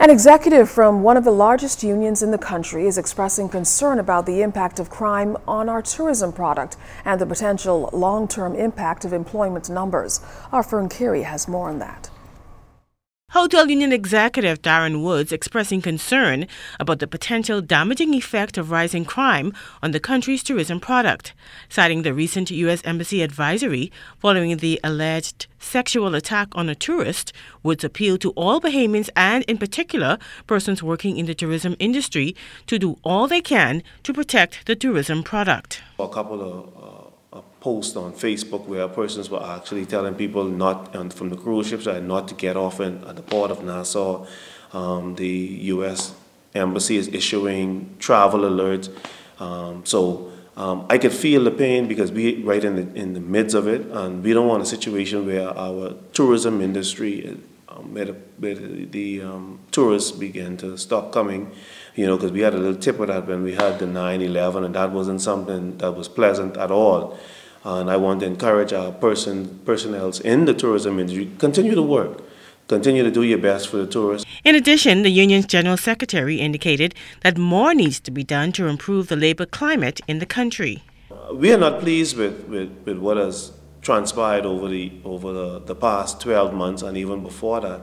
An executive from one of the largest unions in the country is expressing concern about the impact of crime on our tourism product and the potential long-term impact of employment numbers. Our Fern Carey has more on that. Hotel Union executive Darren Woods expressing concern about the potential damaging effect of rising crime on the country's tourism product, citing the recent U.S. Embassy advisory following the alleged sexual attack on a tourist. Woods appealed to all Bahamians and, in particular, persons working in the tourism industry to do all they can to protect the tourism product. A couple of uh post on Facebook where persons were actually telling people not from the cruise ships not to get off in, at the port of Nassau. Um, the U.S. Embassy is issuing travel alerts. Um, so um, I could feel the pain because we right in the in the midst of it, and we don't want a situation where our tourism industry, um, where the, where the, um, tourists begin to stop coming you know, because we had a little tip of that when we had the 9-11, and that wasn't something that was pleasant at all. And I want to encourage our person, personnel in the tourism industry, continue to work. Continue to do your best for the tourists. In addition, the union's general secretary indicated that more needs to be done to improve the labor climate in the country. We are not pleased with, with, with what has transpired over the over the, the past 12 months and even before that.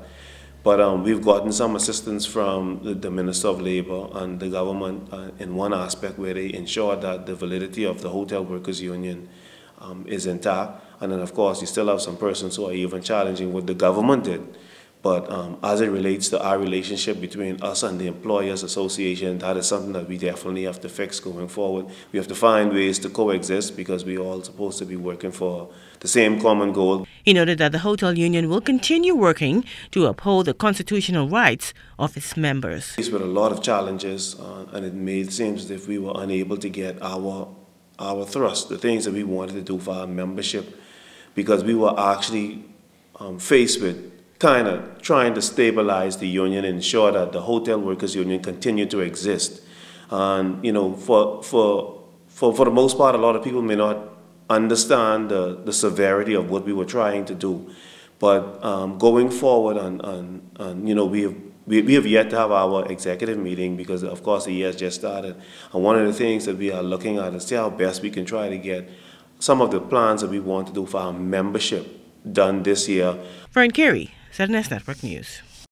But um, we've gotten some assistance from the, the, Minister of Labor and the government uh, in one aspect where they ensure that the validity of the Hotel Workers Union um, is intact. And then, of course, you still have some persons who are even challenging what the government did. But um, as it relates to our relationship between us and the Employers Association, that is something that we definitely have to fix going forward. We have to find ways to coexist because we're all supposed to be working for the same common goal. He noted that the hotel union will continue working to uphold the constitutional rights of its members. Faced with a lot of challenges, uh, and it made seems as if we were unable to get our our thrust, the things that we wanted to do for our membership, because we were actually um, faced with kind of trying to stabilize the union, and ensure that the hotel workers union continue to exist. And you know, for for for for the most part, a lot of people may not understand the, the severity of what we were trying to do. But um, going forward, and, and, and you know, we have we, we have yet to have our executive meeting because, of course, the year has just started. And one of the things that we are looking at is see how best we can try to get some of the plans that we want to do for our membership done this year. Fern Carey, ZNS Network News.